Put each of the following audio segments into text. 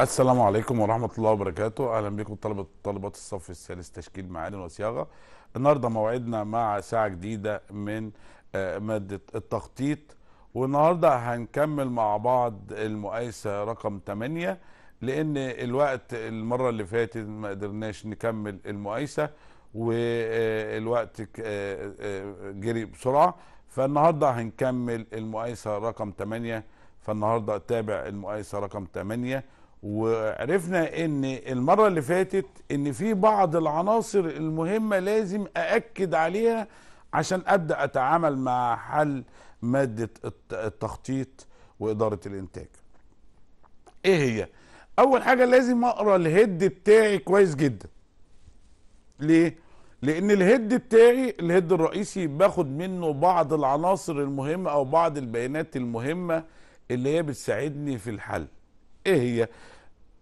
السلام عليكم ورحمة الله وبركاته. أهلا بكم طلبة طالبات الصف الثالث تشكيل معادن وصياغة. النهاردة موعدنا مع ساعة جديدة من آه، مادة التخطيط. والنهاردة هنكمل مع بعض المقايسة رقم 8 لأن الوقت المرة اللي فاتت ما قدرناش نكمل المقايسة والوقت آه، آه، جري بسرعة. فالنهاردة هنكمل المقايسة رقم 8 فالنهاردة تابع المقايسة رقم 8 وعرفنا إن المرة اللي فاتت إن في بعض العناصر المهمة لازم أأكد عليها عشان أبدأ أتعامل مع حل مادة الت- التخطيط وإدارة الإنتاج. إيه هي؟ أول حاجة لازم أقرأ الهيد بتاعي كويس جدا. ليه؟ لأن الهيد بتاعي الهيد الرئيسي باخد منه بعض العناصر المهمة أو بعض البيانات المهمة اللي هي بتساعدني في الحل. إيه هي؟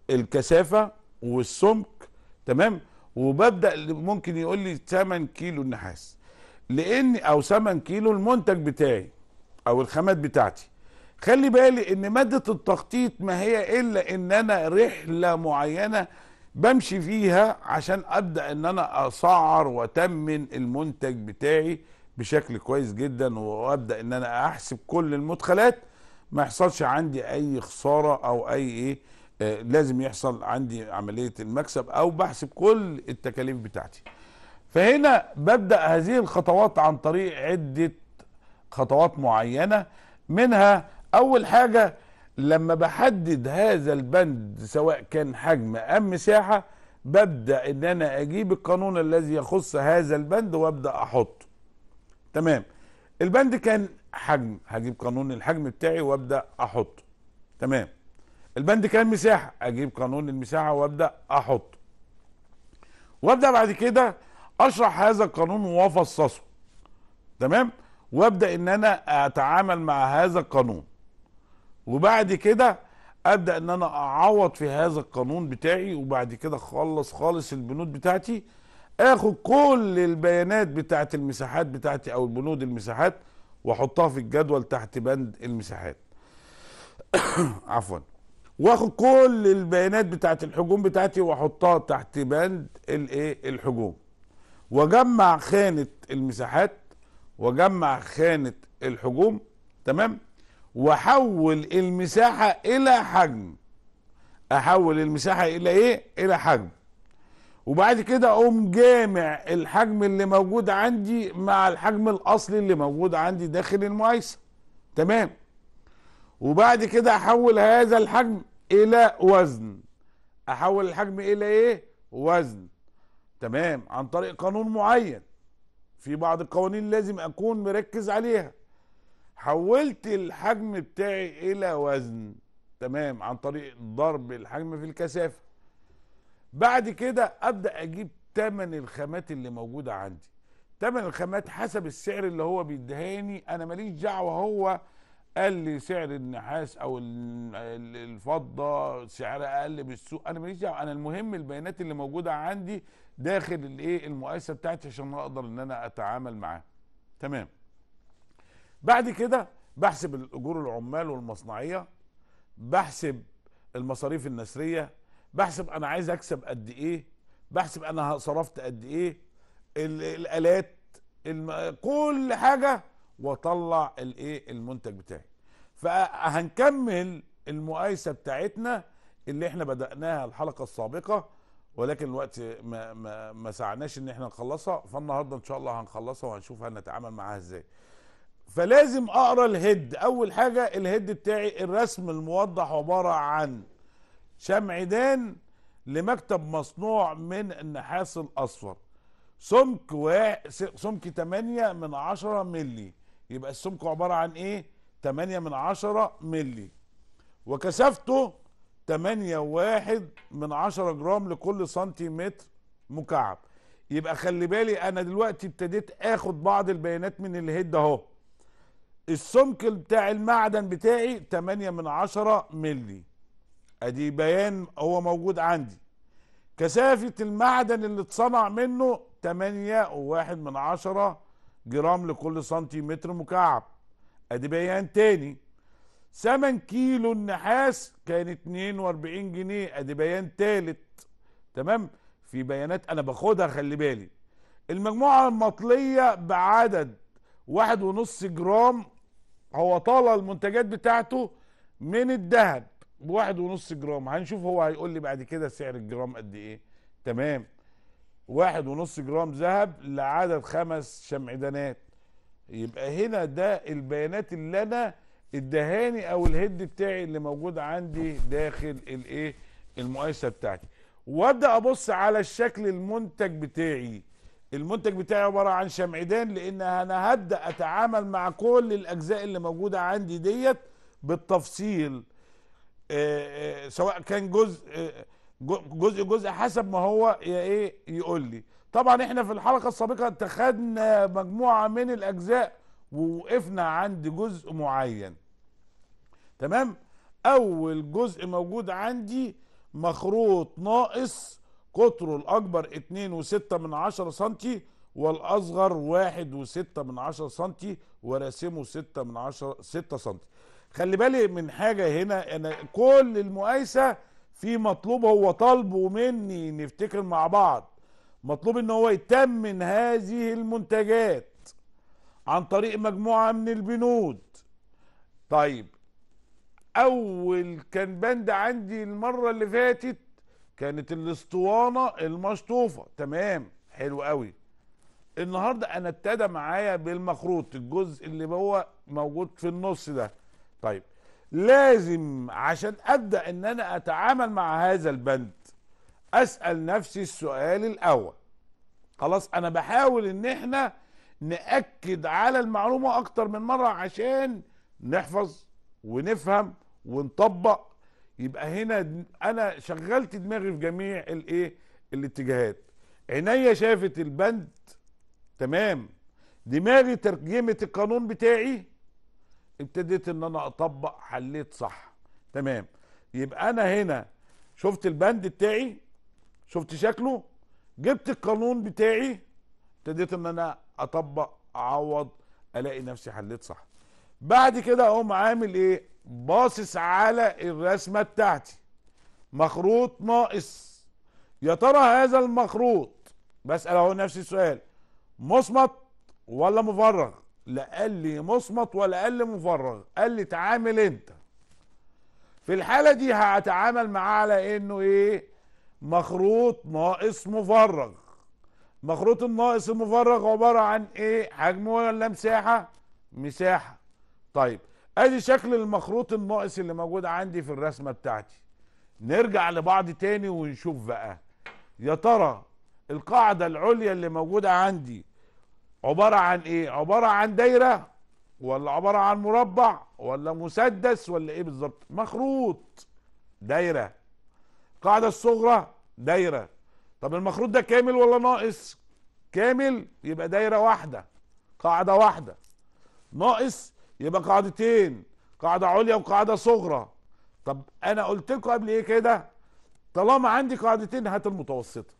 الكثافة والسمك تمام؟ وببدأ ممكن يقول لي 8 كيلو النحاس. لأن أو 8 كيلو المنتج بتاعي أو الخامات بتاعتي. خلي بالي إن مادة التخطيط ما هي إلا إن أنا رحلة معينة بمشي فيها عشان أبدأ إن أنا أسعر وأتمن المنتج بتاعي بشكل كويس جدا وأبدأ إن أنا أحسب كل المدخلات. ما يحصلش عندي أي خسارة أو أي إيه آه لازم يحصل عندي عملية المكسب أو بحسب كل التكاليف بتاعتي. فهنا ببدأ هذه الخطوات عن طريق عدة خطوات معينة. منها أول حاجة لما بحدد هذا البند سواء كان حجم أم مساحة ببدأ إن أنا أجيب القانون الذي يخص هذا البند وأبدأ أحطه. تمام. البند كان حجم هجيب قانون الحجم بتاعي وابدأ احطه تمام. البند كان مساحة. أجيب قانون المساحة وأبدأ احطه وأبدأ بعد كده أشرح هذا القانون وأفصصه. تمام؟ وأبدأ إن أنا أتعامل مع هذا القانون. وبعد كده أبدأ إن أنا أعوض في هذا القانون بتاعي وبعد كده أخلص خالص البنود بتاعتي. آخد كل البيانات بتاعت المساحات بتاعتي أو البنود المساحات واحطها في الجدول تحت بند المساحات. عفوا. واخد كل البيانات بتاعت الحجوم بتاعتي واحطها تحت بند الايه الحجوم. واجمع خانة المساحات واجمع خانة الحجوم تمام؟ واحول المساحة إلى حجم. أحول المساحة إلى إيه؟ إلى حجم. وبعد كده أقوم جامع الحجم اللي موجود عندي مع الحجم الأصلي اللي موجود عندي داخل المقايسه تمام؟ وبعد كده أحول هذا الحجم إلى وزن. أحول الحجم إلى إيه؟ وزن. تمام؟ عن طريق قانون معين. في بعض القوانين لازم أكون مركز عليها. حولت الحجم بتاعي إلى وزن. تمام؟ عن طريق ضرب الحجم في الكثافة. بعد كده أبدأ أجيب تمن الخامات اللي موجودة عندي. تمن الخامات حسب السعر اللي هو بيديهاني أنا ماليش دعوة هو قال لي سعر النحاس أو ال- ال- الفضة سعر أقل بالسوق أنا ماليش دعوة. أنا المهم البيانات اللي موجودة عندي داخل الإيه المقايسة بتاعتي عشان أقدر إن أنا أتعامل معاه تمام. بعد كده بحسب الأجور العمال والمصنعية بحسب المصاريف النسرية بحسب أنا عايز أكسب قد إيه بحسب أنا صرفت قد إيه ال- الآلات الم... كل حاجة وأطلع الإيه المنتج بتاعي. فهنكمل المقايسة بتاعتنا اللي إحنا بدأناها الحلقة السابقة ولكن الوقت ما ما ما سعناش إن إحنا نخلصها فالنهاردة إن شاء الله هنخلصها وهنشوف هنتعامل معاها إزاي. فلازم أقرأ الهيد. أول حاجة الهيد بتاعي الرسم الموضح عبارة عن شمعدان لمكتب مصنوع من النحاس الأصفر. سمك و... سمك 8 من 10 ملي يبقى السمك عبارة عن إيه؟ 8 من 10 ملي وكثافته 8 واحد من 10 جرام لكل سنتيمتر مكعب. يبقى خلي بالي أنا دلوقتي ابتديت آخد بعض البيانات من ال head أهو. السمك بتاع المعدن بتاعي 8 من 10 ملي ادي بيان هو موجود عندي. كثافة المعدن اللي اتصنع منه 8 وواحد من عشرة جرام لكل سنتيمتر مكعب. ادي بيان تاني. ثمن كيلو النحاس كان 42 جنيه. ادي بيان تالت. تمام؟ في بيانات أنا باخدها خلي بالي. المجموعة المطلية بعدد واحد ونص جرام هو طلى المنتجات بتاعته من الذهب. بواحد ونص جرام. هنشوف هو هيقول لي بعد كده سعر الجرام قد إيه. تمام. واحد ونص جرام ذهب لعدد خمس شمعدانات. يبقى هنا ده البيانات اللي أنا ادهاني أو ال head بتاعي اللي موجود عندي داخل الإيه؟ المقايسة بتاعتي. وأبدأ أبص على الشكل المنتج بتاعي. المنتج بتاعي عبارة عن شمعدان لأن أنا هبدأ أتعامل مع كل الأجزاء اللي موجودة عندي ديت بالتفصيل. سواء كان جزء آه، جزء جزء حسب ما هو ي- إيه يقول لي. طبعا إحنا في الحلقة السابقة اتخذنا مجموعة من الأجزاء ووقفنا عند جزء معين. تمام؟ أول جزء موجود عندي مخروط ناقص قطره الأكبر اتنين وستة من عشرة سنتي والأصغر واحد وستة من عشرة سنتي وراسمه ستة من عشرة ستة سنتي. خلي بالي من حاجة هنا أنا كل المقايسة في مطلوب هو طالبه مني نفتكر مع بعض. مطلوب إن هو يتمن هذه المنتجات عن طريق مجموعة من البنود. طيب أول كان بند عندي المرة اللي فاتت كانت الأسطوانة المشطوفة. تمام حلو قوي النهاردة أنا ابتدى معايا بالمخروط الجزء اللي هو موجود في النص ده. طيب لازم عشان أبدأ إن أنا أتعامل مع هذا البند أسأل نفسي السؤال الأول. خلاص أنا بحاول إن إحنا نأكد على المعلومة أكتر من مرة عشان نحفظ ونفهم ونطبق. يبقى هنا أنا شغلت دماغي في جميع الإيه؟ الاتجاهات. عينيا شافت البند تمام. دماغي ترجمت القانون بتاعي ابتديت إن أنا أطبق حليت صح. تمام. يبقى أنا هنا شفت البند بتاعي شفت شكله جبت القانون بتاعي ابتديت إن أنا أطبق أعوض ألاقي نفسي حليت صح. بعد كده أقوم عامل إيه؟ باصص على الرسمة بتاعتي. مخروط ناقص. يا ترى هذا المخروط؟ بسأل أهو نفسي السؤال مصمت ولا مفرغ؟ لا قال لي مصمت ولا قال لي مفرغ قال لي تعامل انت. في الحالة دي هتعامل معاه على انه إيه؟ مخروط ناقص مفرغ. مخروط الناقص المفرغ عبارة عن إيه؟ حجم ولا مساحة؟ مساحة. طيب ادي شكل المخروط الناقص اللي موجود عندي في الرسمة بتاعتي. نرجع لبعض تاني ونشوف بقى. يا ترى القاعدة العليا اللي موجودة عندي عبارة عن إيه؟ عبارة عن دايرة ولا عبارة عن مربع ولا مسدس ولا إيه بالظبط؟ مخروط. دايرة. القاعده الصغرى دايرة. طب المخروط ده كامل ولا ناقص؟ كامل يبقى دايرة واحدة. قاعدة واحدة. ناقص يبقى قاعدتين. قاعدة عليا وقاعدة صغرى. طب أنا قلت لكم قبل إيه كده؟ طالما عندي قاعدتين هات المتوسطة.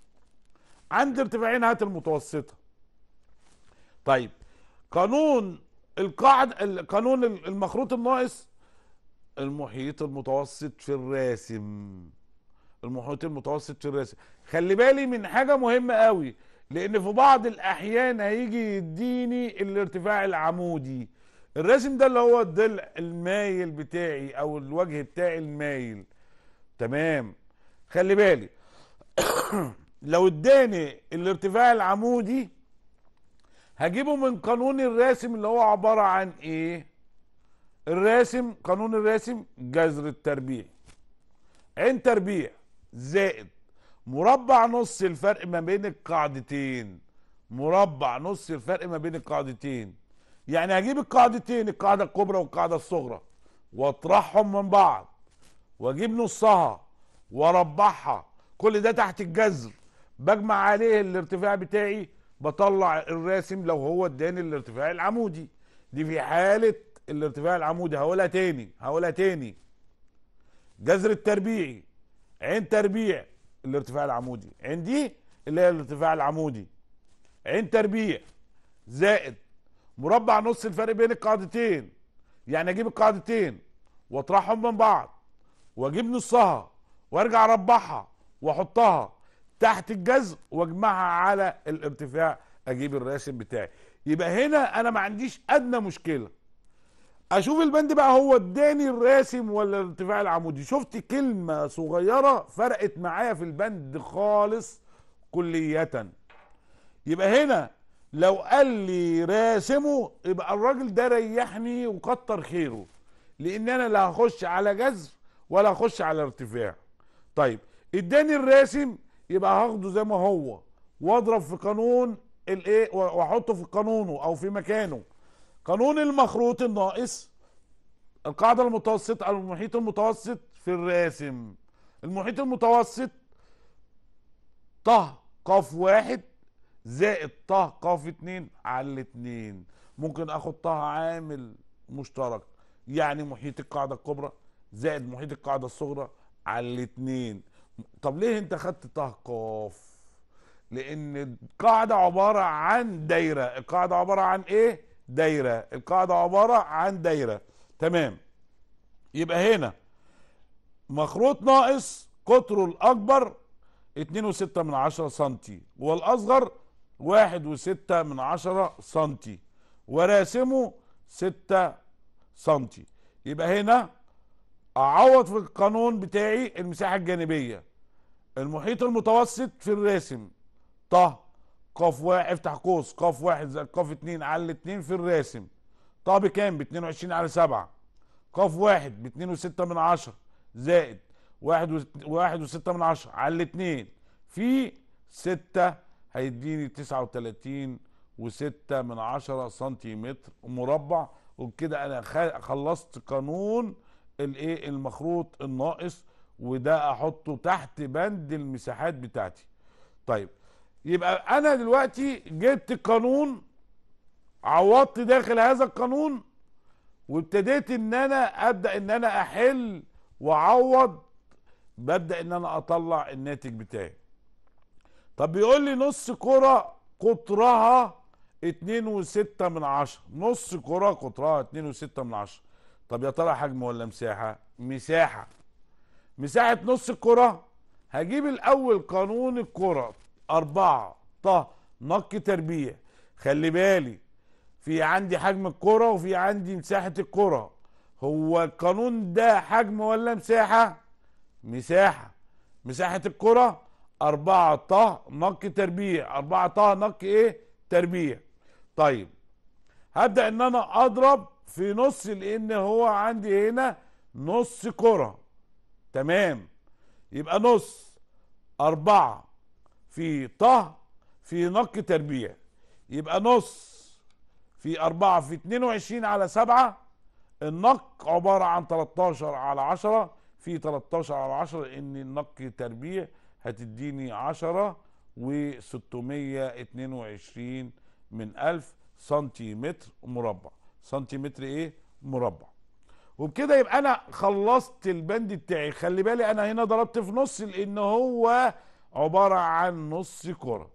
عندي ارتفاعين هات المتوسطة. طيب قانون القاعده قانون المخروط الناقص المحيط المتوسط في الراسم. المحيط المتوسط في الراسم. خلي بالي من حاجة مهمة قوي لأن في بعض الأحيان هيجي يديني الارتفاع العمودي. الراسم ده اللي هو الضلع المايل بتاعي أو الوجه بتاعي المايل. تمام؟ خلي بالي. لو اداني الارتفاع العمودي هجيبه من قانون الراسم اللي هو عبارة عن إيه؟ الراسم قانون الراسم جذر التربيع. عين تربيع زائد مربع نص الفرق ما بين القاعدتين. مربع نص الفرق ما بين القاعدتين. يعني هجيب القاعدتين القاعدة الكبرى والقاعدة الصغرى واطرحهم من بعض واجيب نصها واربعها. كل ده تحت الجذر. بجمع عليه الارتفاع بتاعي بطلع الراسم لو هو اداني الارتفاع العمودي. دي في حالة الارتفاع العمودي. هقولها تاني هقولها تاني. جذر التربيعي. عين تربيع الارتفاع العمودي. عين دي اللي هي الارتفاع العمودي. عين تربيع زائد مربع نص الفرق بين القاعدتين. يعني أجيب القاعدتين وأطرحهم من بعض وأجيب نصها وأرجع أربعها وأحطها. تحت الجذر واجمعها على الارتفاع أجيب الراسم بتاعي. يبقى هنا أنا ما عنديش ادنى مشكلة. أشوف البند بقى هو اداني الراسم ولا الارتفاع العمودي. شفت كلمة صغيرة فرقت معايا في البند خالص كلية. يبقى هنا لو قال لي راسمه يبقى الراجل ده ريحني وكتر خيره. لأن أنا لا هخش على جذر ولا هخش على ارتفاع. طيب اداني الراسم يبقى هاخده زي ما هو واضرب في قانون الايه واحطه في قانونه أو في مكانه. قانون المخروط الناقص القاعدة المتوسطه أو المحيط المتوسط في الراسم. المحيط المتوسط ط ق واحد زائد ط ق اتنين على الاتنين ممكن آخد ط عامل مشترك يعني محيط القاعدة الكبرى زائد محيط القاعدة الصغرى على الاتنين طب ليه انت خدت ط ق لأن القاعدة عبارة عن دايرة. القاعدة عبارة عن إيه؟ دايرة. القاعدة عبارة عن دايرة. تمام. يبقى هنا مخروط ناقص قطره الأكبر اتنين وستة من عشرة سنتي والأصغر واحد وستة من عشرة سنتي وراسمه ستة سنتي. يبقى هنا أعوض في القانون بتاعي المساحة الجانبية. المحيط المتوسط في الراسم. ط ق واحد افتح قوس. ق واحد زائد ق اتنين على الاتنين في الراسم. ط بكام؟ ب 22 على 7 ق واحد ب 2 وستة من عشرة زائد واحد و... واحد وستة من عشرة على الاتنين. في ستة هيديني تسعة وتلاتين وستة من عشرة سنتيمتر مربع. وبكده أنا خلصت قانون الايه؟ المخروط الناقص وده احطه تحت بند المساحات بتاعتي. طيب يبقى أنا دلوقتي جبت القانون عوضت داخل هذا القانون وابتديت ان أنا ابدأ ان أنا احل واعوض ببدأ ان أنا اطلع الناتج بتاعي. طب بيقول لي نص كرة قطرها اتنين وستة من عشرة. نص كرة قطرها اتنين وستة من عشرة. طب يا ترى حجم ولا مساحة؟ مساحة. مساحة نص الكرة. هجيب الأول قانون الكرة. أربعة. ط نق تربيع. خلي بالي في عندي حجم الكرة وفي عندي مساحة الكرة. هو القانون ده حجم ولا مساحة؟ مساحة. مساحة الكرة؟ أربعة. ط نق تربيع. أربعة. ط نق إيه؟ تربيع. طيب هبدأ إن أنا أضرب في نص لأن هو عندي هنا نص كرة. تمام. يبقى نص أربعة في ط في نق تربيع. يبقى نص في أربعة في اتنين وعشرين على سبعة. النق عبارة عن 13 على 10 في 13 على 10 لأن النق تربيع هتديني 10 و 622 من 1000 سنتيمتر مربع. سنتيمتر إيه؟ مربع. وبكده يبقى أنا خلصت البند بتاعي. خلي بالي أنا هنا ضربت في نص لأن هو عبارة عن نص كرة.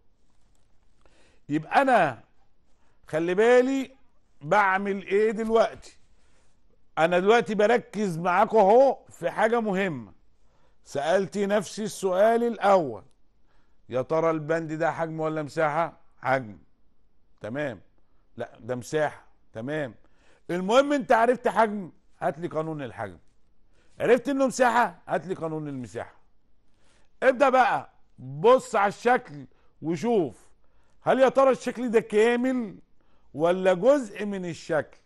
يبقى أنا خلي بالي بعمل إيه دلوقتي؟ أنا دلوقتي بركز معاكم أهو في حاجة مهمة. سألت نفسي السؤال الأول. يا ترى البند ده حجم ولا مساحة؟ حجم. تمام. لا ده مساحة. تمام. المهم انت عرفت حجم هات لي قانون الحجم. عرفت انه مساحة؟ هات لي قانون المساحة. ابدأ بقى. بص على الشكل وشوف. هل يا ترى الشكل ده كامل ولا جزء من الشكل؟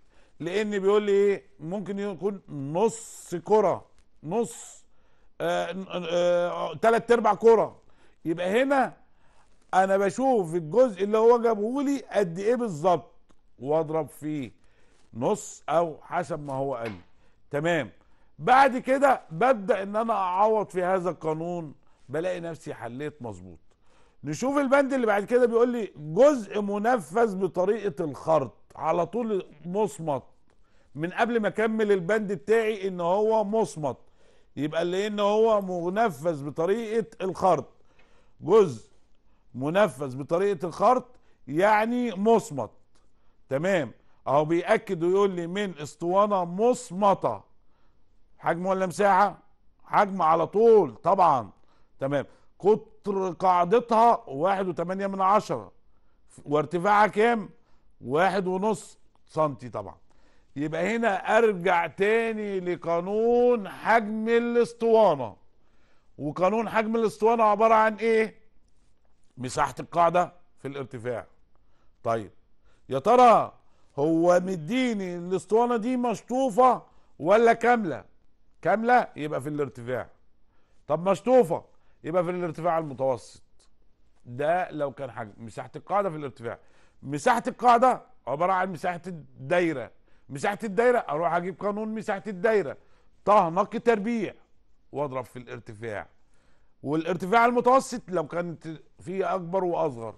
لأن بيقول لي إيه؟ ممكن يكون نص كرة. نص آه آه تلات أرباع كرة. يبقى هنا أنا بشوف الجزء اللي هو جابه لي قد إيه بالظبط. واضرب فيه نص أو حسب ما هو قال تمام. بعد كده ببدأ إن أنا أعوض في هذا القانون بلاقي نفسي حليت مظبوط. نشوف البند اللي بعد كده بيقول لي جزء منفذ بطريقة الخرط على طول مصمت. من قبل ما أكمل البند بتاعي إن هو مصمت. يبقى لأن هو منفذ بطريقة الخرط. جزء منفذ بطريقة الخرط يعني مصمت. تمام. أهو بيأكد ويقول لي من أسطوانة مصمتة. حجم ولا مساحة؟ حجم على طول طبعا. تمام. قطر قاعدتها واحد وتمانية من عشرة. وارتفاعها كام؟ واحد ونص سنتي طبعا. يبقى هنا أرجع تاني لقانون حجم الأسطوانة. وقانون حجم الأسطوانة عبارة عن إيه؟ مساحة القاعدة في الارتفاع. طيب. يا ترى هو مديني الاسطوانة دي مشطوفة ولا كاملة؟ كاملة؟ يبقى في الارتفاع. طب مشطوفة يبقى في الارتفاع المتوسط. ده لو كان حجم. مساحة القاعدة في الارتفاع. مساحة القاعدة عبارة عن مساحة الدايرة. مساحة الدايرة أروح أجيب قانون مساحة الدايرة. طه نقي تربيع واضرب في الارتفاع. والارتفاع المتوسط لو كانت فيه أكبر وأصغر.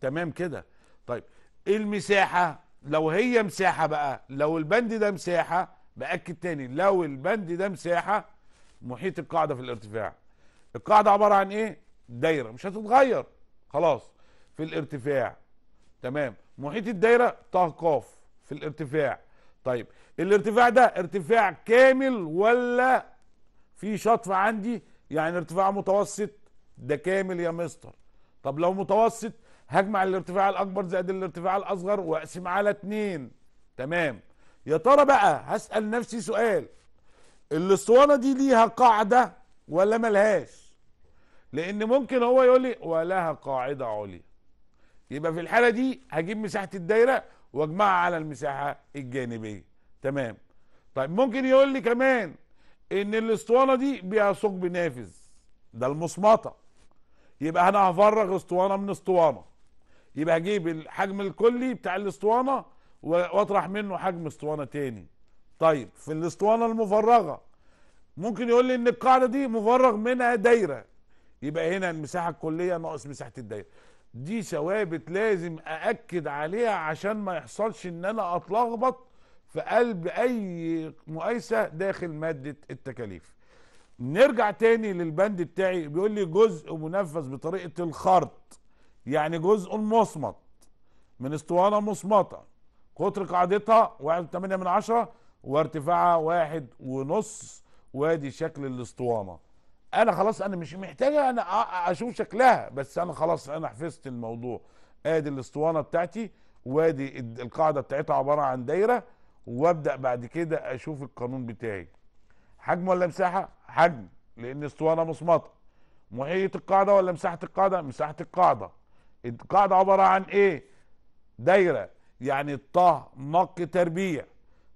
تمام كده. طيب المساحة لو هي مساحة بقى لو البند ده مساحة بأكد تاني لو البند ده مساحة محيط القاعدة في الارتفاع. القاعدة عبارة عن إيه؟ دايرة مش هتتغير خلاص في الارتفاع. تمام. محيط الدايرة طه قاف في الارتفاع. طيب الارتفاع ده ارتفاع كامل ولا في شطف عندي؟ يعني ارتفاع متوسط ده كامل يا مستر. طب لو متوسط هجمع الارتفاع الأكبر زائد الارتفاع الأصغر وأقسم على اتنين. تمام. يا ترى بقى هسأل نفسي سؤال. الأسطوانة دي ليها قاعدة ولا ملهاش؟ لأن ممكن هو يقول لي ولها قاعدة عليا. يبقى في الحالة دي هجيب مساحة الدايرة وأجمعها على المساحة الجانبية. تمام. طيب ممكن يقول لي كمان إن الأسطوانة دي بيها ثقب نافذ. ده المصمطة. يبقى أنا هفرغ أسطوانة من أسطوانة. يبقى هجيب الحجم الكلي بتاع الاسطوانة واطرح منه حجم اسطوانة تاني. طيب في الاسطوانة المفرغة ممكن يقول لي إن القاعدة دي مفرغ منها دايرة. يبقى هنا المساحة الكلية ناقص مساحة الدايرة. دي ثوابت لازم أأكد عليها عشان ما يحصلش إن أنا أتلخبط في قلب أي مقايسة داخل مادة التكاليف. نرجع تاني للبند بتاعي بيقول لي جزء منفذ بطريقة الخرط. يعني جزء مصمت من اسطوانة مصمتة. قطر قاعدتها واحد وثمانية من عشرة وارتفاعها واحد ونص وادي شكل الاسطوانة. أنا خلاص أنا مش محتاجة أنا أشوف شكلها بس أنا خلاص أنا حفظت الموضوع. آدي الاسطوانة بتاعتي وادي القاعدة بتاعتها عبارة عن دايرة وأبدأ بعد كده أشوف القانون بتاعي. حجم ولا مساحة؟ حجم لأن اسطوانة مصمتة. محيط القاعدة ولا مساحة القاعدة؟ مساحة القاعدة. القاعدة عبارة عن إيه؟ دايرة يعني الطه نق تربيع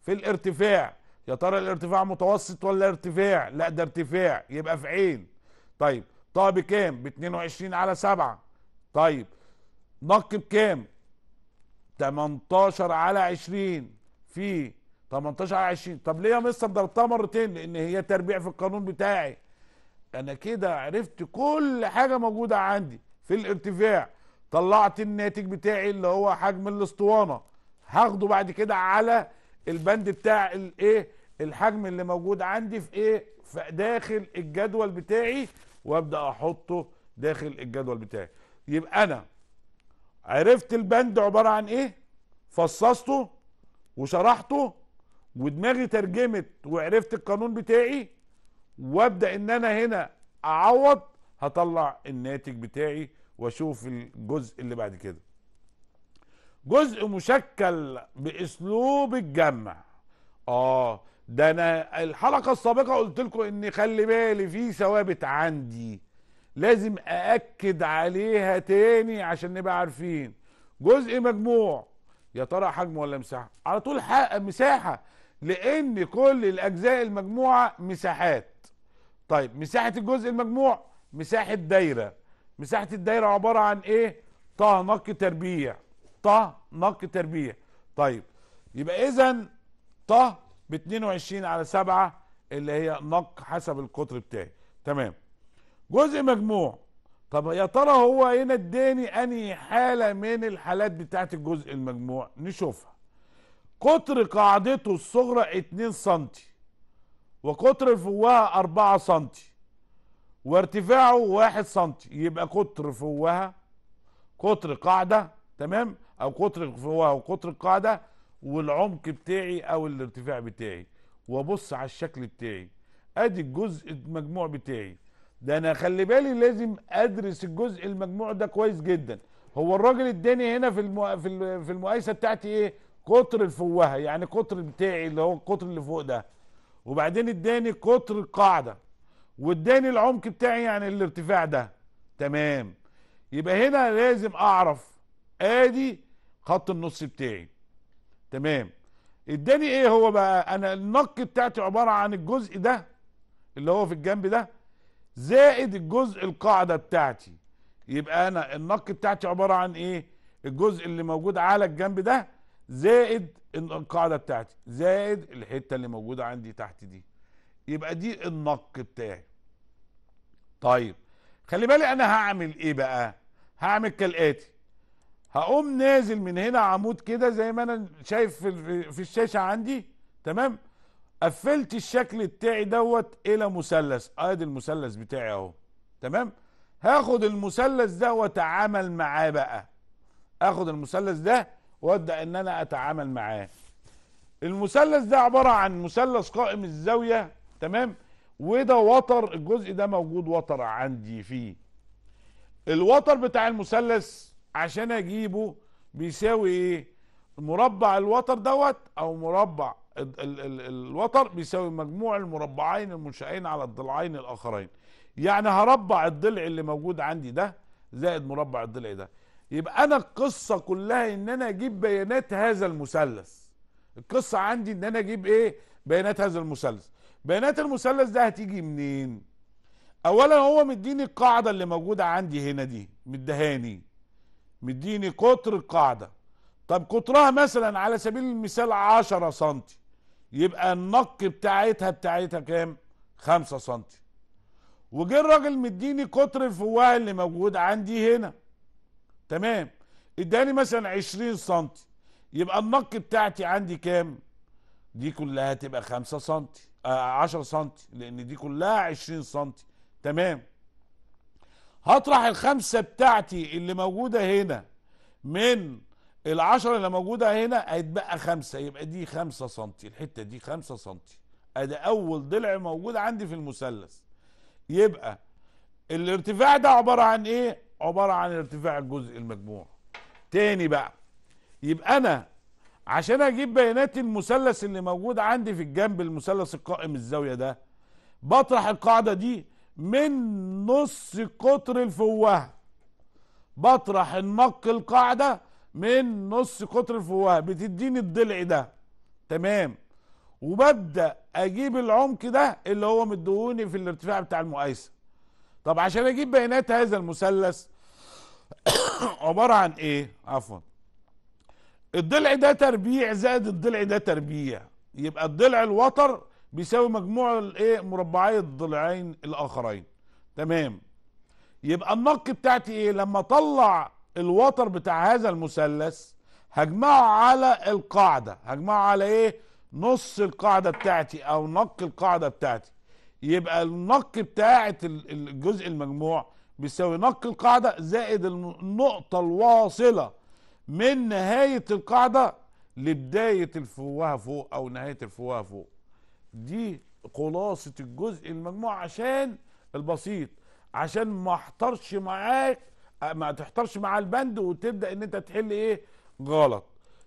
في الارتفاع. يا ترى الارتفاع متوسط ولا ارتفاع؟ لا ده ارتفاع يبقى في عين. طيب طه بكام؟ ب 22 على 7 طيب نق بكام؟ 18 على 20 في 18 على 20 طب ليه يا مستر ضربتها مرتين؟ لأن هي تربيع في القانون بتاعي. أنا كده عرفت كل حاجة موجودة عندي في الارتفاع. طلعت الناتج بتاعي اللي هو حجم الاسطوانة. هاخده بعد كده على البند بتاع الايه الحجم اللي موجود عندي في إيه داخل الجدول بتاعي وأبدأ أحطه داخل الجدول بتاعي. يبقى أنا عرفت البند عبارة عن إيه فصصته وشرحته ودماغي ترجمت وعرفت القانون بتاعي وأبدأ إن أنا هنا أعوض هطلع الناتج بتاعي واشوف الجزء اللي بعد كده. جزء مشكل بأسلوب الجمع. آه ده أنا الحلقة السابقة قلت لكم إن خلي بالي في ثوابت عندي. لازم أأكد عليها تاني عشان نبقى عارفين. جزء مجموع. يا ترى حجم ولا مساحة؟ على طول حق مساحة لأن كل الأجزاء المجموعة مساحات. طيب مساحة الجزء المجموع مساحة دايرة. مساحة الدايرة عبارة عن إيه؟ طه نق تربيع. طه نق تربيع. طيب يبقى اذا طه ب 22 على 7 اللي هي نق حسب القطر بتاعي. تمام. جزء مجموع. طب يا ترى هو هنا اداني أنهي حالة من الحالات بتاعت الجزء المجموع؟ نشوفها. قطر قاعدته الصغرى 2 سم وقطر فوها 4 سم وارتفاعه 1 سم يبقى قطر فوها قطر قاعدة تمام؟ أو قطر فوها وقطر القاعده والعمق بتاعي أو الارتفاع بتاعي. وأبص على الشكل بتاعي. أدي الجزء المجموع بتاعي. ده أنا خلي بالي لازم أدرس الجزء المجموع ده كويس جدا. هو الراجل اداني هنا في المو... في في المقايسة بتاعتي إيه؟ قطر الفوهه يعني قطر بتاعي اللي هو القطر اللي فوق ده. وبعدين اداني قطر القاعده واداني العمق بتاعي يعني الارتفاع ده. تمام. يبقى هنا لازم أعرف. آدي خط النص بتاعي. تمام. اداني إيه هو بقى؟ أنا النق بتاعتي عبارة عن الجزء ده اللي هو في الجنب ده زائد الجزء القاعدة بتاعتي. يبقى أنا النق بتاعتي عبارة عن إيه؟ الجزء اللي موجود على الجنب ده زائد القاعدة بتاعتي. زائد الحتة اللي موجودة عندي تحت دي. يبقى دي النق بتاعي. طيب خلي بالي أنا هعمل إيه بقى؟ هعمل كالآتي. هقوم نازل من هنا عمود كده زي ما أنا شايف في, الشاشة عندي تمام؟ قفلت الشكل بتاعي دوت إلى مثلث. ادي المثلث بتاعي أهو تمام؟ هاخد المثلث ده وأتعامل معاه بقى. آخد المثلث ده وأبدأ إن أنا أتعامل معاه. المثلث ده عبارة عن مثلث قائم الزاوية تمام؟ وده وتر الجزء ده موجود وتر عندي فيه. الوتر بتاع المثلث عشان أجيبه بيساوي إيه؟ مربع الوتر دوت أو مربع ال ال ال الوتر بيساوي مجموع المربعين المنشئين على الضلعين الآخرين. يعني هربع الضلع اللي موجود عندي ده زائد مربع الضلع ده. يبقى أنا القصة كلها إن أنا أجيب بيانات هذا المثلث. القصة عندي إن أنا أجيب إيه؟ بيانات هذا المثلث. بيانات المثلث ده هتيجي منين؟ اولا هو مديني القاعدة اللي موجودة عندي هنا دي مدهاني. مديني قطر القاعدة. طب قطرها مثلا على سبيل المثال 10 سم يبقى النق بتاعتها بتاعتها كام؟ 5 سم وجه الراجل مديني قطر الفواه اللي موجود عندي هنا. تمام. اداني مثلا 20 سم يبقى النق بتاعتي عندي كام؟ دي كلها تبقى 5 سم آه 10 سم لأن دي كلها 20 سم تمام. هطرح الخمسة بتاعتي اللي موجودة هنا. من العشرة اللي موجودة هنا هيتبقى خمسة يبقى دي خمسة سنتي. الحتة دي خمسة سنتي. أدي أول ضلع موجود عندي في المثلث. يبقى الارتفاع ده عبارة عن إيه؟ عبارة عن ارتفاع الجزء المجموع. تاني بقى يبقى أنا عشان أجيب بيانات المثلث اللي موجود عندي في الجنب المثلث القائم الزاوية ده. بطرح القاعدة دي من نص قطر الفوهة. بطرح النق القاعدة من نص قطر الفوهة. بتديني الضلع ده. تمام. وببدأ أجيب العمق ده اللي هو مديهوني في الارتفاع بتاع المقايسة طب عشان أجيب بيانات هذا المثلث عبارة عن إيه؟ عفوا. الضلع ده تربيع زائد الضلع ده تربيع. يبقى الضلع الوتر بيساوي مجموع الايه؟ مربعي الضلعين الآخرين. تمام. يبقى النق بتاعتي إيه؟ لما اطلع الوتر بتاع هذا المثلث هجمعه على القاعدة. هجمعه على إيه؟ نص القاعدة بتاعتي أو نق القاعدة بتاعتي. يبقى النق بتاعت ال- الجزء المجموع بيساوي نق القاعدة زائد النقطة الواصلة من نهاية القاعدة لبداية الفوهة فوق أو نهاية الفوهة فوق. دي خلاصة الجزء المجموع عشان البسيط عشان ما احترش معاك ما تحترش مع البند وتبدأ إن أنت تحل إيه؟ غلط.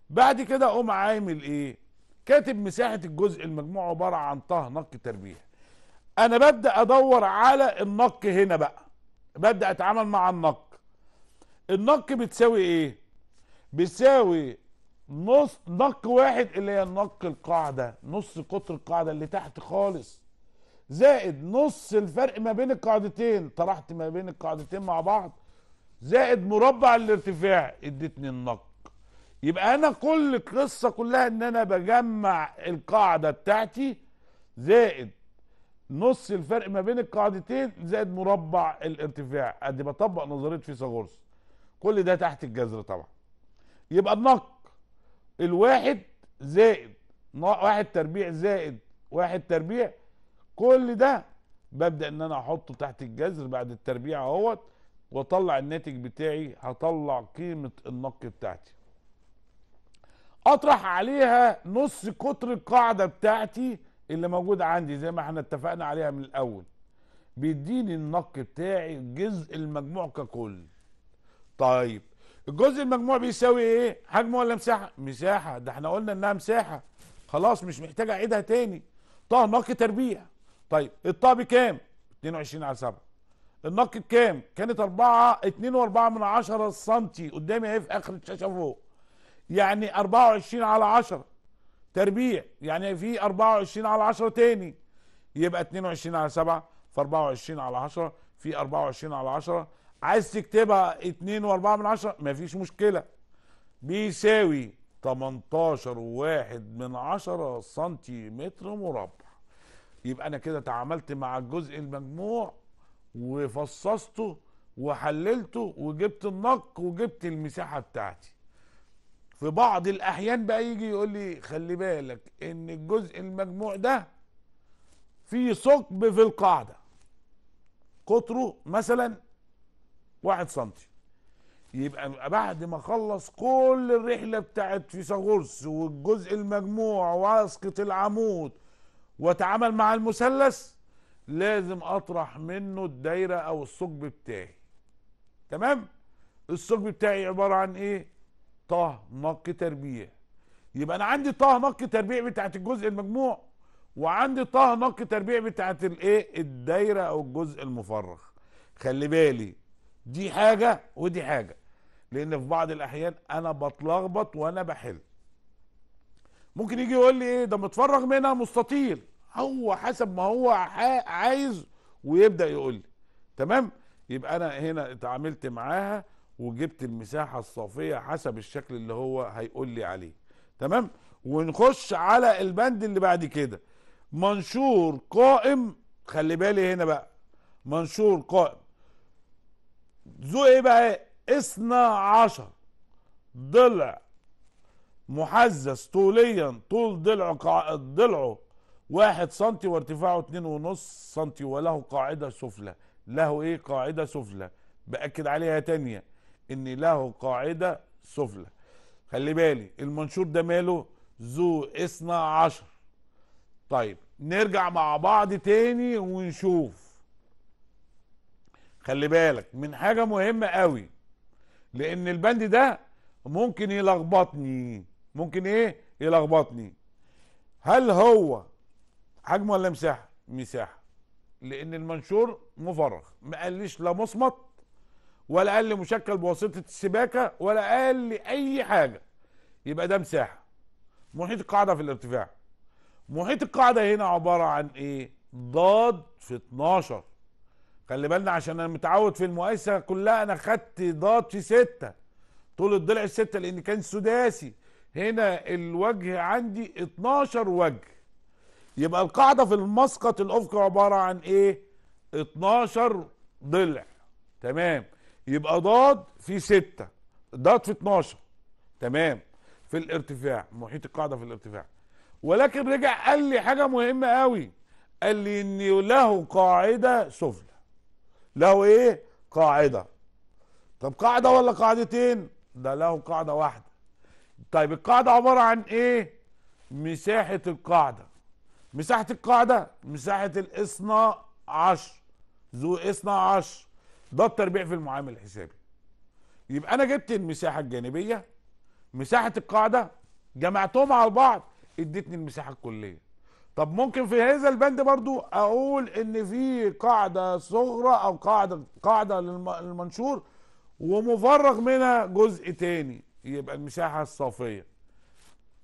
بعد كده أقوم عامل إيه؟ كاتب مساحة الجزء المجموع عبارة عن طه نق تربيع. أنا ببدأ أدور على النق هنا بقى. ببدأ أتعامل مع النق النق بتساوي إيه؟ بتساوي نص نق واحد اللي هي نق القاعدة نص قطر القاعدة اللي تحت خالص. زائد نص الفرق ما بين القاعدتين طرحت ما بين القاعدتين مع بعض. زائد مربع الارتفاع ادتني النق يبقى أنا كل القصة كلها إن أنا بجمع القاعدة بتاعتي. زائد نص الفرق ما بين القاعدتين زائد مربع الارتفاع. ادي بطبق نظرية فيثاغورس. كل ده تحت الجذر طبعا. يبقى النق الواحد زائد واحد تربيع زائد واحد تربيع. كل ده ببدأ إن أنا أحطه تحت الجذر بعد التربيع أهوت وأطلع الناتج بتاعي هطلع قيمة النق بتاعتي. أطرح عليها نص قطر القاعدة بتاعتي اللي موجود عندي زي ما إحنا اتفقنا عليها من الأول. بيديني النق بتاعي جزء المجموع ككل. طيب الجزء المجموع بيساوي إيه؟ حجم ولا مساحة؟ مساحة. ده إحنا قلنا إنها مساحة. خلاص مش محتاج أعيدها تاني. طه نق تربيع. طيب الطه بكام؟ 22 على 7 النق بكام كانت 4 2 و4 من 10 سم قدامي أهي في آخر الشاشة فوق. يعني 24 على 10 تربيع. يعني في 24 على 10 تاني. يبقى 22 على 7 في 24 على 10 في 24 على 10 عايز تكتبها 2 و4 من 10 مفيش مشكلة. بيساوي 18 وواحد من 10 سنتيمتر مربع. يبقى أنا كده تعاملت مع الجزء المجموع وفصصته وحللته وجبت النق وجبت المساحة بتاعتي. في بعض الأحيان بقى يجي يقول لي خلي بالك إن الجزء المجموع ده فيه ثقب في القاعدة. قطره مثلا واحد سنتي. يبقى بعد ما اخلص كل الرحلة بتاعت فيثاغورس والجزء المجموع واسقط العمود واتعامل مع المثلث لازم أطرح منه الدايرة أو الثقب بتاعي. تمام؟ الثقب بتاعي عبارة عن إيه؟ طه نق تربيع. يبقى أنا عندي طه نق تربيع بتاعت الجزء المجموع وعندي طه نق تربيع بتاعت الإيه؟ الدايرة أو الجزء المفرغ. خلي بالي دي حاجة ودي حاجة. لأن في بعض الأحيان أنا بتلخبط وأنا بحل. ممكن يجي يقول لي إيه ده متفرغ منها مستطيل. هو حسب ما هو عايز ويبدأ يقول لي. تمام؟ يبقى أنا هنا اتعاملت معاها وجبت المساحة الصافية حسب الشكل اللي هو هيقول لي عليه. تمام؟ ونخش على البند اللي بعد كده. منشور قائم خلي بالي هنا بقى. منشور قائم. ذو إيه بقى اثنا عشر ضلع محزز طوليا طول ضلعه قا... ضلعه واحد سنتي وارتفاعه اتنين ونص سنتي وله قاعدة سفلى. له إيه؟ قاعدة سفلى. بأكد عليها تانية إن له قاعدة سفلى. خلي بالي المنشور ده ماله؟ ذو اثنا عشر. طيب نرجع مع بعض تاني ونشوف. خلي بالك من حاجة مهمة قوي لأن البند ده ممكن يلخبطني. ممكن إيه؟ يلخبطني. هل هو حجم ولا مساحة؟ مساحة. لأن المنشور مفرغ ما قاليش لا مصمت ولا قال لي مشكل بواسطة السباكة ولا قال لي أي حاجة. يبقى ده مساحة. محيط القاعدة في الارتفاع. محيط القاعدة هنا عبارة عن إيه؟ ضاد في 12 خلي بالنا عشان أنا متعود في المقايسة كلها أنا خدت ضاد في 6 طول الضلع الستة لأن كان سداسي. هنا الوجه عندي 12 وجه. يبقى القاعدة في المسقط الافقي عبارة عن إيه؟ 12 ضلع. تمام. يبقى ضاد في 6 ضاد في 12 تمام. في الارتفاع. محيط القاعدة في الارتفاع. ولكن رجع قال لي حاجة مهمة قوي قال لي إن له قاعدة سفلى. له إيه؟ قاعدة. طب قاعدة ولا قاعدتين؟ ده له قاعدة واحدة. طيب القاعدة عبارة عن إيه؟ مساحة القاعدة. مساحة القاعدة مساحة الاثنى عشر. ذو اثنى عشر. ده التربيع في المعامل الحسابي. يبقى أنا جبت المساحة الجانبية مساحة القاعدة جمعتهم على بعض ادتني المساحة الكلية. طب ممكن في هذا البند برضو أقول إن في قاعدة صغرى أو قاعدة قاعدة للمنشور ومفرغ منها جزء تاني يبقى المساحة الصافية.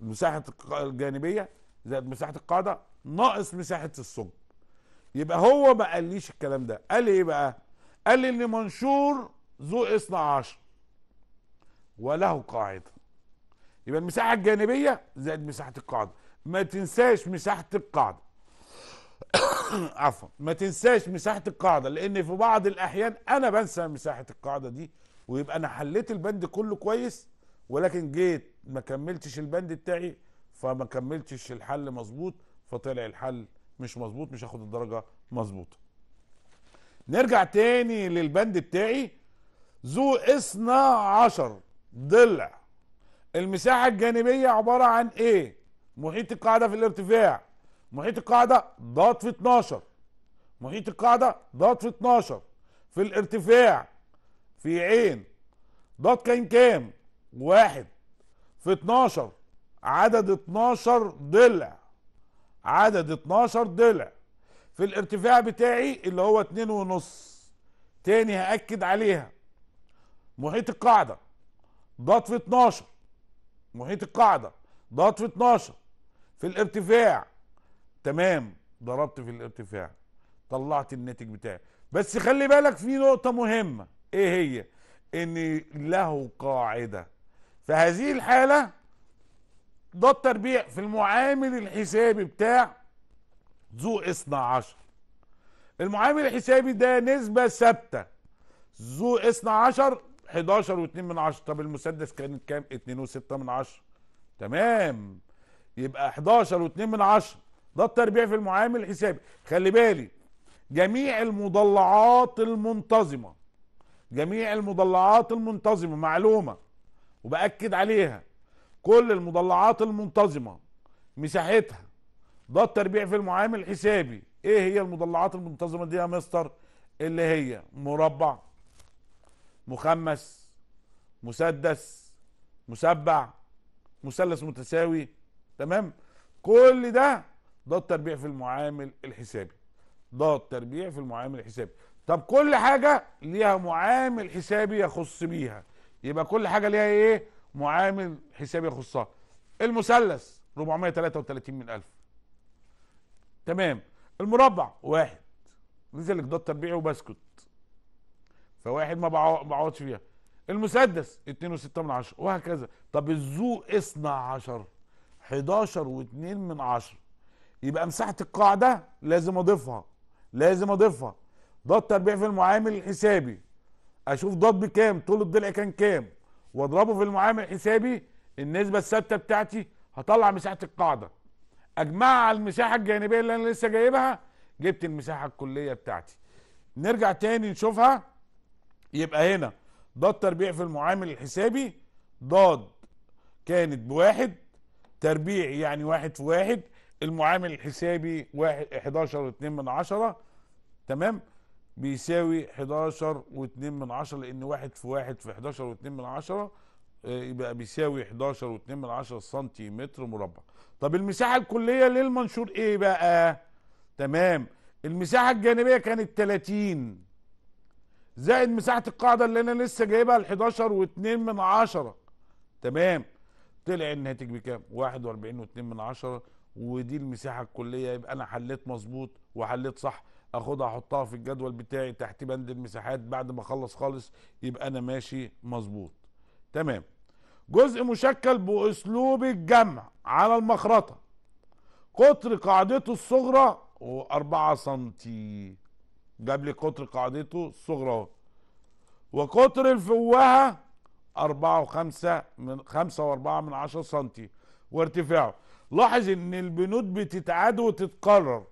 المساحة الجانبية زائد مساحة القاعدة ناقص مساحة الثقب يبقى هو ما قاليش الكلام ده قال لي إيه بقى؟ قال لي إن منشور ذو 12 وله قاعدة. يبقى المساحة الجانبية زائد مساحة القاعدة. ما تنساش مساحة القاعدة. عفوا ما تنساش مساحة القاعدة لأن في بعض الأحيان أنا بنسى مساحة القاعدة دي ويبقى أنا حليت البند كله كويس ولكن جيت ما كملتش البند بتاعي فما كملتش الحل مظبوط فطلع الحل مش مظبوط مش هاخد الدرجة مظبوطة. نرجع تاني للبند بتاعي. ذو اثنى عشر. ضلع. المساحة الجانبية عبارة عن إيه؟ محيط القاعدة في الارتفاع. محيط القاعدة ضاد في 12 محيط القاعدة ضاد في 12 في الارتفاع في عين ضاد كان كام؟ واحد. في 12 عدد 12 ضلع. عدد 12 ضلع. في الارتفاع بتاعي اللي هو اتنين ونص. تاني هأكد عليها. محيط القاعدة ضاد في 12 محيط القاعدة ضاد في 12 في الارتفاع. تمام ضربت في الارتفاع. طلعت الناتج بتاعي. بس خلي بالك في نقطة مهمة. إيه هي؟ ان له قاعدة. فهذه الحالة ده التربيع في المعامل الحسابي بتاع ذو اثنى عشر. المعامل الحسابي ده نسبة ثابتة. ذو اثنى عشر 11 و2 من عشرة طب المسدس كانت كام؟ 2 و6 من عشرة تمام. يبقى 11 و2 من عشرة. ده التربيع في المعامل الحسابي. خلي بالي جميع المضلعات المنتظمة جميع المضلعات المنتظمة معلومة وبأكد عليها كل المضلعات المنتظمة مساحتها. ده التربيع في المعامل الحسابي. إيه هي المضلعات المنتظمة دي يا مستر؟ اللي هي مربع مخمس مسدس مسبع مثلث متساوي تمام؟ كل ده ده التربيع في المعامل الحسابي. ده التربيع في المعامل الحسابي. طب كل حاجة ليها معامل حسابي يخص بيها. يبقى كل حاجة ليها إيه؟ معامل حسابي يخصها. المثلث 433 من ألف. تمام؟ المربع واحد. لذلك ده التربيع وبسكت. فواحد ما بعوضش فيها. المسدس 2 و6 من عشرة. وهكذا. طب الذو اثنى عشر. 11 و2 من عشرة يبقى مساحة القاعدة لازم أضيفها لازم أضيفها. ده التربيع في المعامل الحسابي. أشوف ضاد بكام طول الضلع كان كام. واضربه في المعامل الحسابي النسبة الثابتة بتاعتي هطلع مساحة القاعدة. اجمعها على المساحة الجانبية اللي أنا لسه جايبها جبت المساحة الكلية بتاعتي. نرجع تاني نشوفها. يبقى هنا ضاد تربيع في المعامل الحسابي ضاد كانت بواحد تربيع يعني واحد في واحد المعامل الحسابي واحد 11 واتنين من عشرة تمام؟ بيساوي 11 واتنين من عشرة لأن واحد في واحد في 11 واتنين من عشرة آه، يبقى بيساوي 11 واتنين من عشرة سنتيمتر مربع. طب المساحة الكلية للمنشور إيه بقى؟ تمام. المساحة الجانبية كانت 30 زائد مساحة القاعدة اللي أنا لسه جايبها ال 11 واتنين من عشرة. تمام. طلع الناتج بكام؟ 41.2 ودي المساحة الكلية. يبقى أنا حليت مظبوط وحليت صح أخدها أحطها في الجدول بتاعي تحت بند المساحات بعد ما أخلص خالص يبقى أنا ماشي مظبوط. تمام. جزء مشكل بأسلوب الجمع على المخرطة. قطر قاعدته الصغرى 4 سم جاب لي قطر قاعدته الصغرى وقطر الفوهة أربعة وخمسة من خمسة وأربعة من عشرة سنتي وارتفاعه. لاحظ إن البنود بتتعاد وتتكرر.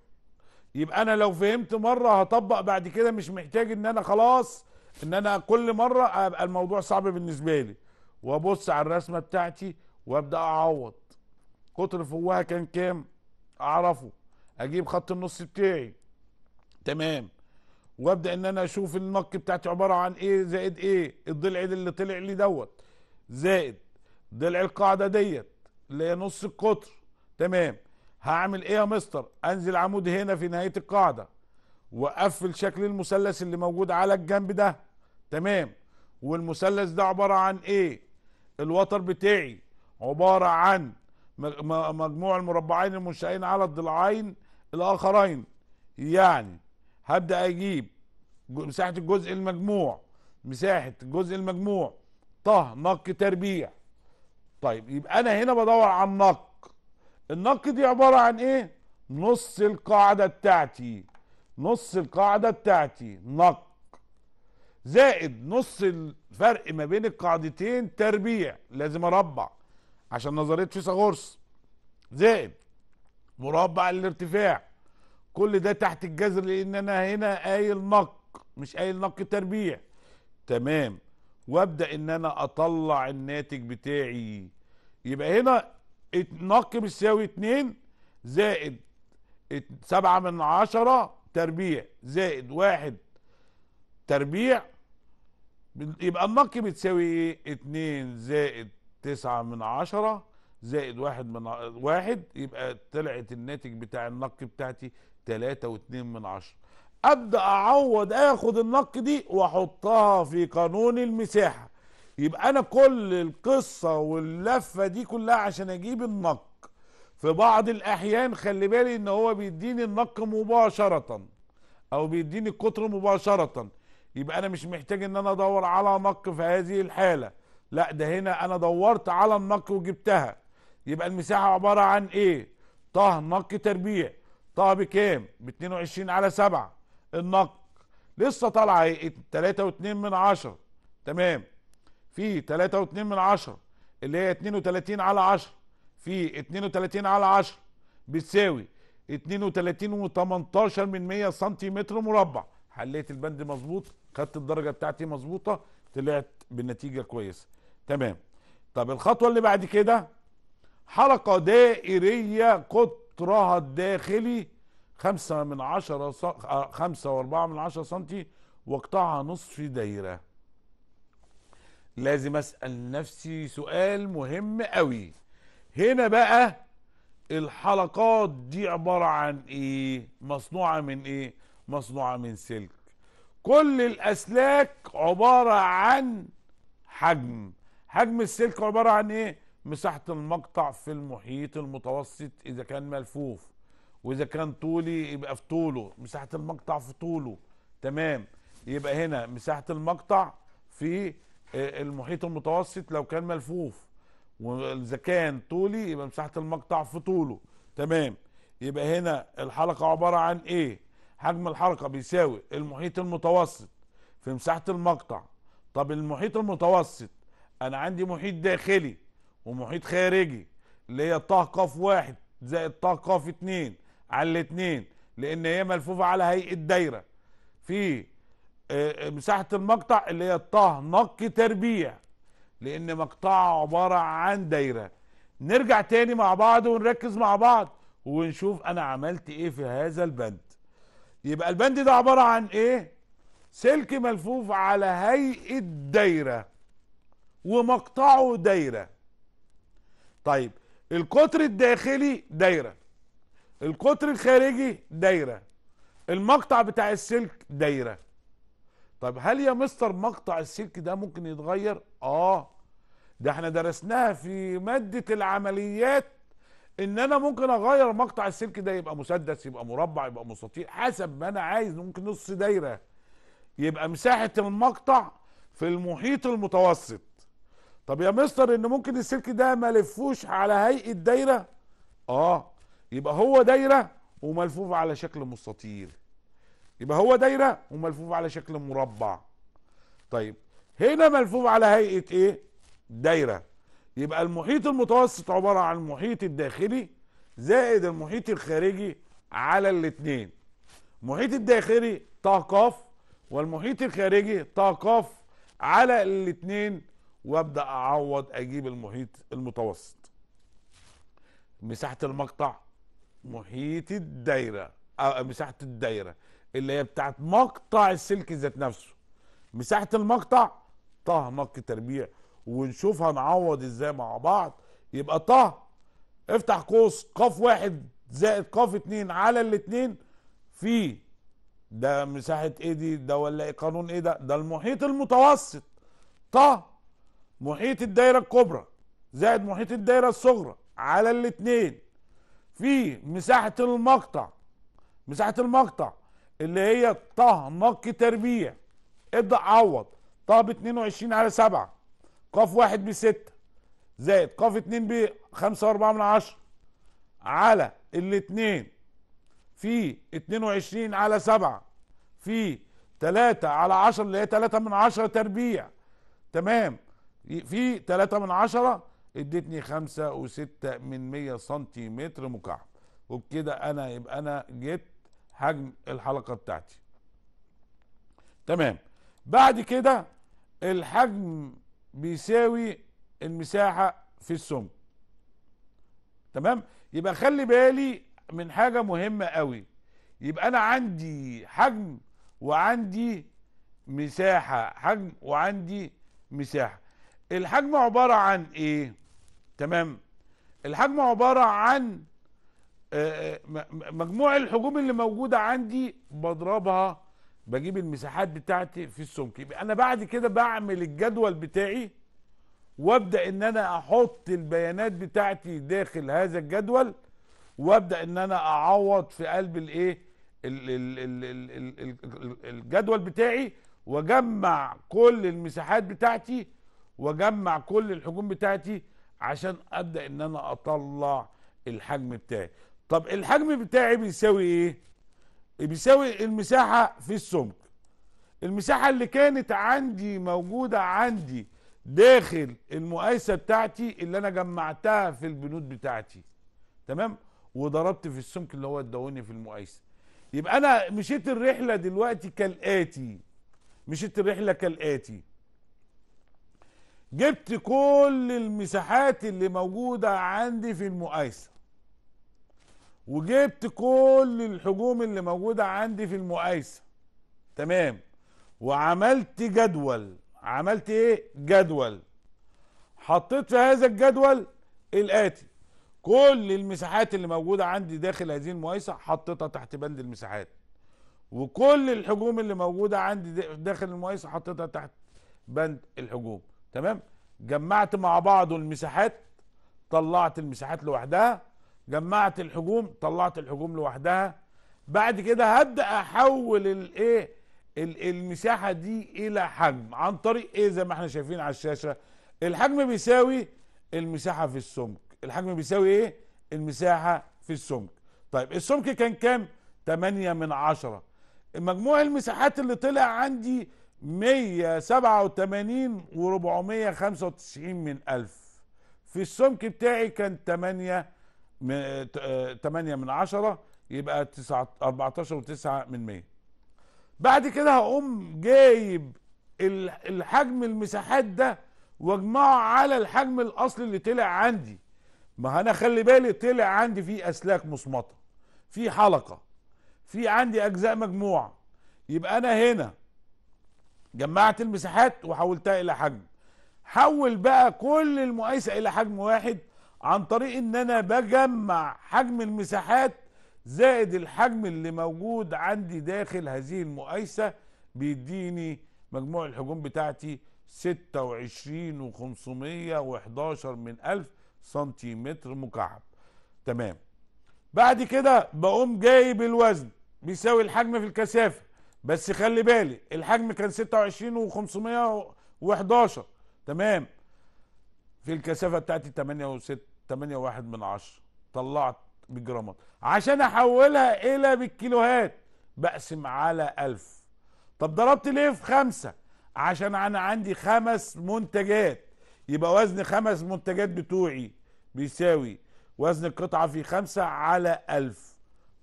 يبقى أنا لو فهمت مرة هطبق بعد كده مش محتاج إن أنا خلاص إن أنا كل مرة أبقى الموضوع صعب بالنسبة لي. وأبص على الرسمة بتاعتي وأبدأ أعوض. قطر فوقها كان كام؟ أعرفه. أجيب خط النص بتاعي. تمام. وابدأ إن أنا أشوف النق بتاعتي عبارة عن إيه زائد إيه؟ الضلع اللي طلع لي دوت. زائد ضلع القاعدة ديت اللي هي نص القطر. تمام. هعمل إيه يا مستر؟ أنزل عمود هنا في نهاية القاعدة وأقفل شكل المثلث اللي موجود على الجنب ده. تمام. والمثلث ده عبارة عن إيه؟ الوتر بتاعي عبارة عن مجموع المربعين المنشئين على الضلعين الآخرين. يعني هبدأ أجيب مساحة الجزء المجموع مساحة الجزء المجموع. طه نق تربيع. طيب يبقى أنا هنا بدور على النق. النق دي عبارة عن إيه؟ نص القاعدة بتاعتي. نص القاعدة بتاعتي نق. زائد نص الفرق ما بين القاعدتين تربيع لازم أربع عشان نظرية فيثاغورس. زائد مربع الارتفاع. كل ده تحت الجذر لأن أنا هنا قايل نق مش قايل نق تربيع. تمام. وابدأ ان أنا اطلع الناتج بتاعي. يبقى هنا نق بيساوي 2 زائد ات- سبعة من عشرة تربيع زائد واحد تربيع. بن- يبقى النق بتساوي إيه؟ اتنين زائد تسعة من عشرة زائد واحد من ع- واحد. يبقى طلعت الناتج بتاع النق بتاعتي تلاتة واتنين من عشرة. أبدأ أعوض آخد النق دي وأحطها في قانون المساحة. يبقى أنا كل القصة واللفة دي كلها عشان أجيب النق. في بعض الأحيان خلي بالي إن هو بيديني النق مباشرة أو بيديني القطر مباشرة. يبقى أنا مش محتاج إن أنا أدور على نق في هذه الحالة. لا ده هنا أنا دورت على النق وجبتها. يبقى المساحة عبارة عن إيه؟ طه نق تربيع. طه بكام ب 22 على 7 النق لسه طالعه إيه 3 و2 من 10 تمام. في 3 و2 من 10 اللي هي 32 على 10 في 32 على 10 بتساوي 32 و18 من 100 سنتيمتر مربع. حليت البند مظبوط خدت الدرجة بتاعتي مظبوطة طلعت بالنتيجة كويسة. تمام. طب الخطوة اللي بعد كده؟ حلقة دائرية قطرها الداخلي خمسة من عشرة. آه، خمسة وأربعة من عشرة سنتي واقطعها نصف دايرة. لازم أسأل نفسي سؤال مهم قوي هنا بقى الحلقات دي عبارة عن إيه؟ مصنوعة من إيه؟ مصنوعة من سلك. كل الأسلاك عبارة عن حجم. حجم السلك عبارة عن إيه؟ مساحة المقطع في المحيط المتوسط إذا كان ملفوف وإذا كان طولي يبقى في طوله. مساحة المقطع في طوله تمام. يبقى هنا مساحة المقطع في آه، المحيط المتوسط لو كان ملفوف. وإذا كان طولي يبقى مساحة المقطع في طوله تمام. يبقى هنا الحلقة عبارة عن إيه؟ حجم الحلقة بيساوي المحيط المتوسط في مساحة المقطع. طب المحيط المتوسط أنا عندي محيط داخلي ومحيط خارجي اللي هي طه قاف واحد زائد طه قاف اتنين على الاتنين لأن هي ملفوفة على هيئة دايرة. في آه، مساحة المقطع اللي هي طه نق تربيع لأن مقطعها عبارة عن دايرة. نرجع تاني مع بعض ونركز مع بعض ونشوف أنا عملت إيه في هذا البند. يبقى البند ده عبارة عن إيه؟ سلك ملفوف على هيئة دايرة ومقطعه دايرة. طيب القطر الداخلي دايرة القطر الخارجي دايرة المقطع بتاع السلك دايرة. طب هل يا مستر مقطع السلك ده ممكن يتغير؟ آه. ده إحنا درسناها في مادة العمليات إن أنا ممكن أغير مقطع السلك ده يبقى مسدس يبقى مربع يبقى مستطيل حسب ما أنا عايز ممكن نص دايرة. يبقى مساحة المقطع في المحيط المتوسط. طب يا مستر ان ممكن السلك ده ما لفوش على هيئة دايرة؟ آه يبقى هو دايرة وملفوف على شكل مستطيل. يبقى هو دايرة وملفوف على شكل مربع. طيب هنا ملفوف على هيئة إيه؟ دايرة. يبقى المحيط المتوسط عبارة عن المحيط الداخلي زائد المحيط الخارجي على الاتنين. المحيط الداخلي طه والمحيط الخارجي طه على الاتنين وابدأ أعوض أجيب المحيط المتوسط. مساحة المقطع محيط الدايرة أو مساحة الدايرة اللي هي بتاعت مقطع السلك ذات نفسه. مساحة المقطع طه نق تربيع. ونشوف هنعوض إزاي مع بعض. يبقى طه افتح قوس قاف واحد زائد قاف اتنين على الاتنين. في ده مساحة إيه دي؟ ده ولا إيه؟ قانون إيه ده؟ ده المحيط المتوسط. طه محيط الدايرة الكبرى زائد محيط الدايرة الصغرى على الاتنين. في مساحة المقطع مساحة المقطع اللي هي طه نق تربيع. ابدأ عوض. طه ب 22 على 7 قاف واحد ب 6 زائد قاف اتنين ب 5 و4 من عشرة. على الاتنين. في 22 على 7 في 3 على 10 اللي هي 3 من 10 تربيع. تمام؟ في 3 من 10 ادتني 5 و6 من 100 سنتيمتر مكعب. وبكده أنا يبقى أنا جبت حجم الحلقة بتاعتي. تمام. بعد كده الحجم بيساوي المساحة في السمك تمام؟ يبقى خلي بالي من حاجة مهمة قوي. يبقى أنا عندي حجم وعندي مساحة حجم وعندي مساحة. الحجم عبارة عن إيه؟ تمام. الحجم عبارة عن آه، آه، مجموع الحجوم اللي موجودة عندي بضربها بجيب المساحات بتاعتي في السمك. أنا بعد كده بعمل الجدول بتاعي وأبدأ إن أنا أحط البيانات بتاعتي داخل هذا الجدول وأبدأ إن أنا أعوض في قلب الإيه؟ ال- ال- ال- ال- ال- ال- ال- الجدول بتاعي وأجمع كل المساحات بتاعتي واجمع كل الحجوم بتاعتي عشان أبدأ إن أنا أطلع الحجم بتاعي. طب الحجم بتاعي بيساوي إيه؟ بيساوي المساحة في السمك. المساحة اللي كانت عندي موجودة عندي داخل المقايسة بتاعتي اللي أنا جمعتها في البنود بتاعتي تمام؟ وضربت في السمك اللي هو ادوني في المقايسة. يبقى أنا مشيت الرحلة دلوقتي كالآتي. مشيت الرحلة كالآتي. جبت كل المساحات اللي موجودة عندي في المقايسة. وجبت كل الحجوم اللي موجودة عندي في المقايسة. تمام. وعملت جدول. عملت إيه؟ جدول. حطيت في هذا الجدول الآتي. كل المساحات اللي موجودة عندي داخل هذه المقايسة حطيتها تحت بند المساحات. وكل الحجوم اللي موجودة عندي دا- داخل المقايسة حطيتها تحت بند الحجوم. تمام؟ جمعت مع بعض المساحات طلعت المساحات لوحدها. جمعت الحجوم طلعت الحجوم لوحدها. بعد كده هبدأ أحول الايه ال- المساحة دي إلى حجم. عن طريق إيه؟ زي ما إحنا شايفين على الشاشة. الحجم بيساوي المساحة في السمك. الحجم بيساوي إيه؟ المساحة في السمك. طيب السمك كان كام؟ 8 من عشرة. مجموع المساحات اللي طلع عندي 187 و495 من ألف. في السمك بتاعي كان 8 8 من عشرة يبقى 9 14 و9 من 100 بعد كده هقوم جايب ال- الحجم المساحات ده واجمعه على الحجم الأصلي اللي طلع عندي. ما أنا خلي بالي طلع عندي في أسلاك مصمطة في حلقة في عندي أجزاء مجموعة. يبقى أنا هنا جمعت المساحات وحولتها إلى حجم. حول بقى كل المقايسه إلى حجم واحد عن طريق إن أنا بجمع حجم المساحات زائد الحجم اللي موجود عندي داخل هذه المقايسه بيديني مجموع الحجوم بتاعتي 26 و511 من ألف سنتيمتر مكعب. تمام. بعد كده بقوم جايب الوزن بيساوي الحجم في الكثافة. بس خلي بالي الحجم كان 26 و511 تمام. في الكثافة بتاعتي 8 و6 8 واحد من 10 طلعت بالجرامات عشان أحولها إلى بالكيلوهات بقسم على 1000 طب ضربت ليه في خمسة؟ عشان أنا عندي خمس منتجات. يبقى وزن خمس منتجات بتوعي بيساوي وزن القطعة في خمسة على ألف.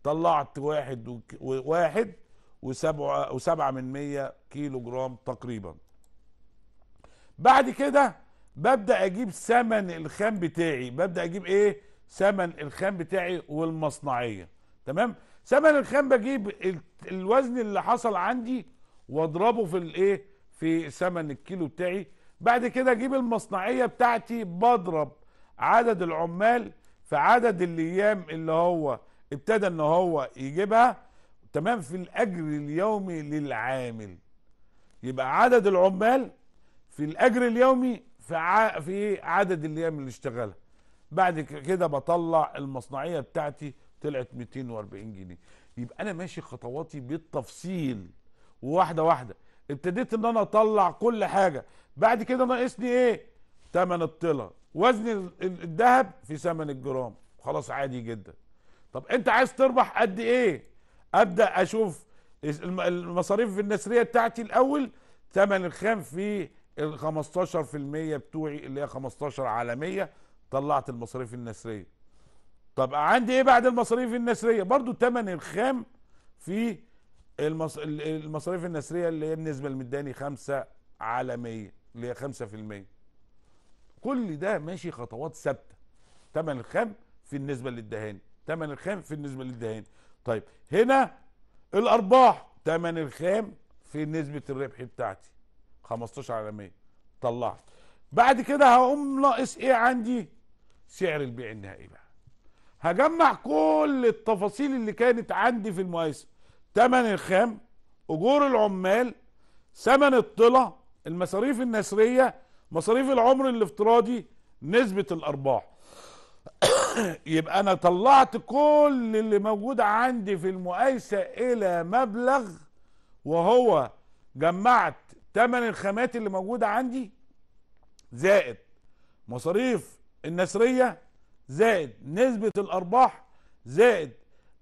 طلعت واحد وك- وواحد وسبعة, وسبعة من مية كيلو جرام تقريبا. بعد كده ببدأ أجيب ثمن الخام بتاعي. ببدأ أجيب إيه؟ ثمن الخام بتاعي والمصنعية. تمام؟ ثمن الخام بجيب ال- الوزن اللي حصل عندي واضربه في الإيه؟ في ثمن الكيلو بتاعي. بعد كده أجيب المصنعية بتاعتي بضرب عدد العمال في عدد الأيام اللي هو ابتدى إن هو يجيبها. تمام في الأجر اليومي للعامل. يبقى عدد العمال في الأجر اليومي في ع... في عدد الأيام اللي اشتغلها. بعد كده بطلع المصنعية بتاعتي طلعت 240 جنيه. يبقى أنا ماشي خطواتي بالتفصيل. وواحدة واحدة. ابتديت إن أنا أطلع كل حاجة. بعد كده ناقصني إيه؟ ثمن الطلة. وزن ال- ال- الذهب في ثمن الجرام. خلاص عادي جدا. طب أنت عايز تربح قد إيه؟ أبدأ أشوف الم- المصاريف النسرية بتاعتي الأول ثمن الخام في ال 15% بتوعي اللي هي 15 على 100 طلعت المصاريف النسرية. طب عندي إيه بعد المصاريف النسرية؟ برضو ثمن الخام في المص... ال- المصاريف النسرية اللي هي النسبة المداني 5 على 100 اللي هي 5% كل ده ماشي خطوات ثابتة. ثمن الخام في النسبة اللي ادهاني تمن الخام في النسبة للدهان طيب هنا الأرباح تمن الخام في نسبة الربح بتاعتي 15 على 100 طلعت. بعد كده هقوم ناقص إيه عندي؟ سعر البيع النهائي بقى. هجمع كل التفاصيل اللي كانت عندي في المقايسه تمن الخام أجور العمال ثمن الطلة المصاريف النسرية مصاريف العمر الافتراضي نسبة الأرباح. يبقى أنا طلعت كل اللي موجود عندي في المقايسة إلى مبلغ وهو جمعت ثمن الخامات اللي موجودة عندي زائد مصاريف النسرية زائد نسبة الأرباح زائد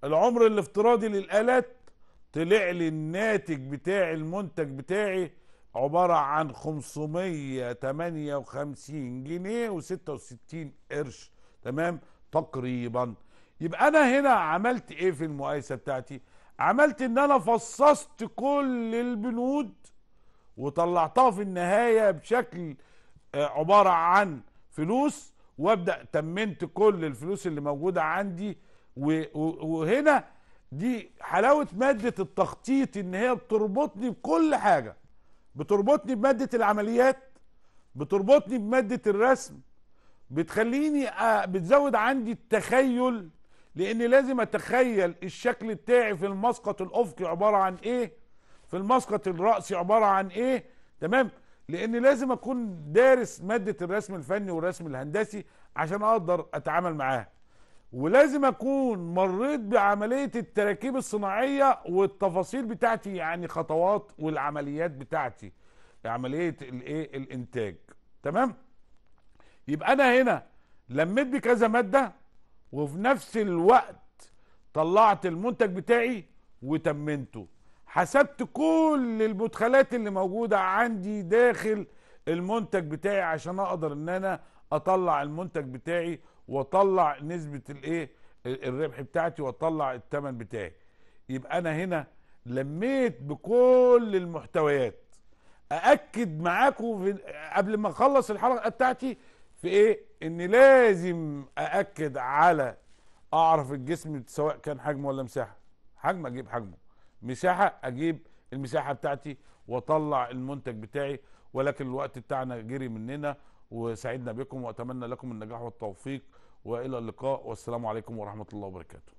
العمر الافتراضي للآلات. طلع لي الناتج بتاع المنتج بتاعي عبارة عن 558 جنيه و66 قرش. تمام؟ تقريبا. يبقى أنا هنا عملت إيه في المقايسة بتاعتي؟ عملت إن أنا فصصت كل البنود وطلعتها في النهاية بشكل آه، عبارة عن فلوس وأبدأ تمنت كل الفلوس اللي موجودة عندي. وهنا دي حلاوة مادة التخطيط إن هي بتربطني بكل حاجة. بتربطني بمادة العمليات بتربطني بمادة الرسم بتخليني بتزود عندي التخيل لأن لازم أتخيل الشكل بتاعي في المسقط الافقي عبارة عن إيه؟ في المسقط الراسي عبارة عن إيه؟ تمام؟ لأن لازم أكون دارس مادة الرسم الفني والرسم الهندسي عشان أقدر أتعامل معاها. ولازم أكون مريت بعملية التراكيب الصناعية والتفاصيل بتاعتي يعني خطوات والعمليات بتاعتي. عملية الايه الإنتاج. تمام؟ يبقى أنا هنا لميت بكذا مادة وفي نفس الوقت طلعت المنتج بتاعي وتمنته. حسبت كل المدخلات اللي موجودة عندي داخل المنتج بتاعي عشان أقدر إن أنا أطلع المنتج بتاعي وأطلع نسبة الإيه؟ الربح بتاعتي وأطلع الثمن بتاعي. يبقى أنا هنا لميت بكل المحتويات. أأكد معاكم قبل ما أخلص الحلقة بتاعتي في إيه؟ إن لازم أأكد على أعرف الجسم سواء كان حجمه ولا مساحة. حجم أجيب حجمه. مساحة أجيب المساحة بتاعتي وأطلع المنتج بتاعي ولكن الوقت بتاعنا جري مننا وسعدنا بكم وأتمنى لكم النجاح والتوفيق وإلى اللقاء والسلام عليكم ورحمة الله وبركاته.